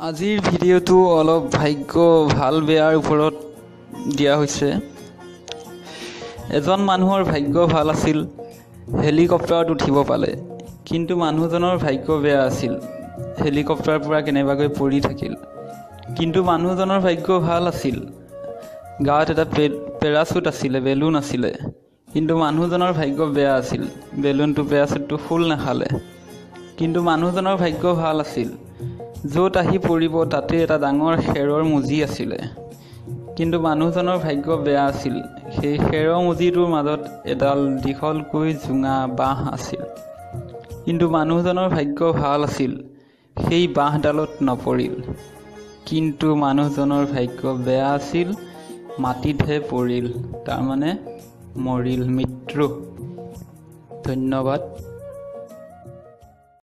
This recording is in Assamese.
আজিৰ ভিডিঅ'টো অলপ ভাগ্য ভাল বেয়াৰ ওপৰত দিয়া হৈছে। এজন মানুহৰ ভাগ্য ভাল আছিল হেলিকপ্টাৰত উঠিব পালে। কিন্তু মানুহজনৰ ভাগ্য বেয়া আছিল হেলিকপ্টাৰৰ পৰা কেনেবাকৈ পৰি থাকিল। কিন্তু মানুহজনৰ ভাগ্য ভাল আছিল। গাত এটা পে পেৰাচুট আছিলে বেলুন আছিলে। কিন্তু মানুহজনৰ ভাগ্য বেয়া আছিল বেলুনটো পেৰাচুটটো খোল নাখালে। কিন্তু মানুহজনৰ ভাগ্য ভাল আছিল। য'ত আহি পৰিব তাতে এটা ডাঙৰ খেৰৰ মুজি আছিলে। কিন্তু মানুহজনৰ ভাগ্য বেয়া আছিল। সেই খেৰৰ মুজিটোৰ মাজত এডাল দীঘলকৈ জোঙা বাঁহ আছিল। কিন্তু মানুহজনৰ ভাগ্য ভাল আছিল। সেই বাঁহডালত নপৰিল। কিন্তু মানুহজনৰ ভাগ্য বেয়া আছিল। মাটিতহে পৰিল। তাৰমানে মৰিল মৃত্যু। ধন্যবাদ।